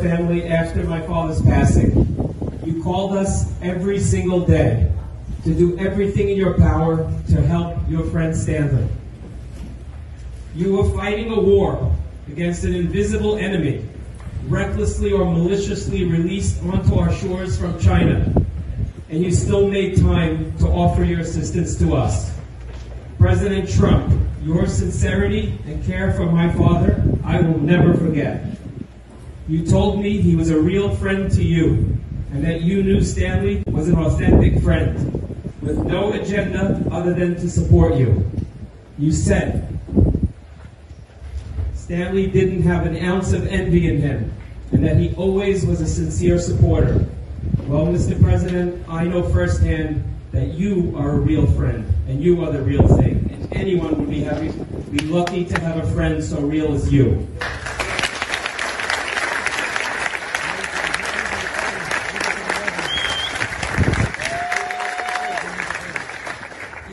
family after my father's passing. You called us every single day to do everything in your power to help your friend Stanley. You were fighting a war against an invisible enemy, recklessly or maliciously released onto our shores from China, and you still made time to offer your assistance to us. President Trump, your sincerity and care for my father, I will never forget. You told me he was a real friend to you, and that you knew Stanley was an authentic friend, with no agenda other than to support you. You said, Stanley didn't have an ounce of envy in him, and that he always was a sincere supporter. Well, Mr. President, I know firsthand that you are a real friend, and you are the real thing. And anyone would be happy, be lucky to have a friend so real as you.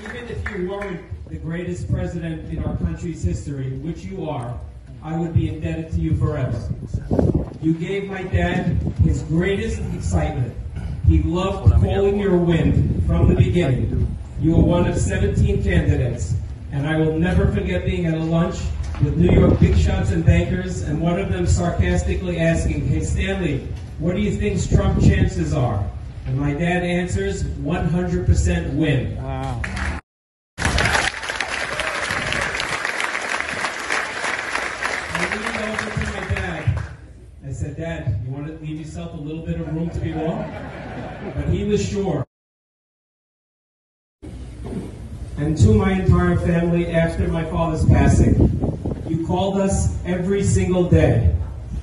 Even if you weren't the greatest president in our country's history, which you are, I would be indebted to you forever. You gave my dad his greatest excitement. He loved calling your wind from the beginning. You were one of 17 candidates, and I will never forget being at a lunch with New York big shots and bankers, and one of them sarcastically asking, Hey Stanley, what do you think Trump chances are? And my dad answers, 100% win. Wow. I leaned over to my dad. I said, Dad, you want to leave yourself a little bit of room to be wrong? But he was sure. And to my entire family after my father's passing, you called us every single day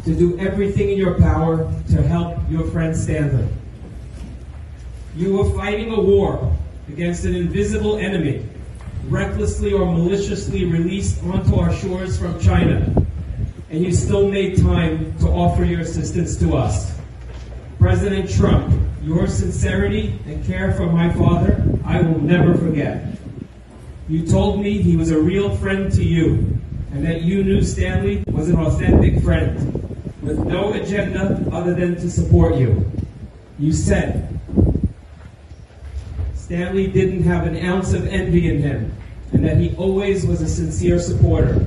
to do everything in your power to help your friend Stanley. You were fighting a war against an invisible enemy, recklessly or maliciously released onto our shores from China, and you still made time to offer your assistance to us. President Trump, your sincerity and care for my father, I will never forget. You told me he was a real friend to you, and that you knew Stanley was an authentic friend, with no agenda other than to support you. You said, Stanley didn't have an ounce of envy in him, and that he always was a sincere supporter.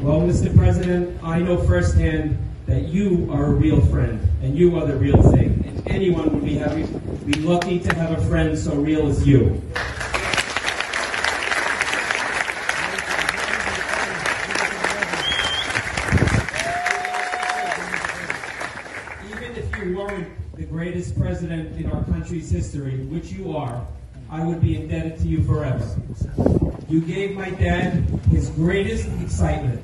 Well, Mr. President, I know firsthand that you are a real friend, and you are the real thing. And anyone would be happy, be lucky to have a friend so real as you. Even if you weren't the greatest president in our country's history, which you are, I would be indebted to you forever. You gave my dad his greatest excitement.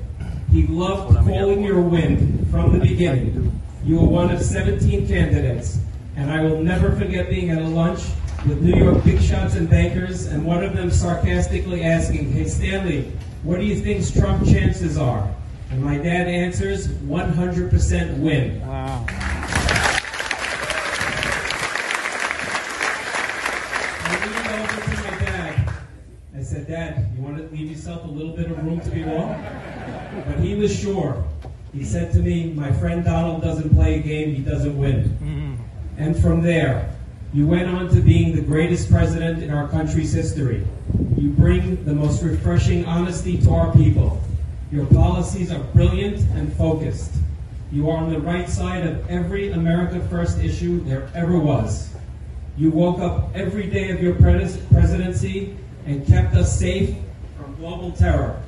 He loved calling your wind from the beginning. You were one of 17 candidates, and I will never forget being at a lunch with New York big shots and bankers, and one of them sarcastically asking, Hey Stanley, what do you think Trump chances are? And my dad answers, 100% win. Wow. Said, Dad, you want to leave yourself a little bit of room to be wrong? But he was sure. He said to me, My friend Donald doesn't play a game, he doesn't win. Mm-hmm. And from there, you went on to being the greatest president in our country's history. You bring the most refreshing honesty to our people. Your policies are brilliant and focused. You are on the right side of every America First issue there ever was. You woke up every day of your pres- presidency and kept us safe from global terror.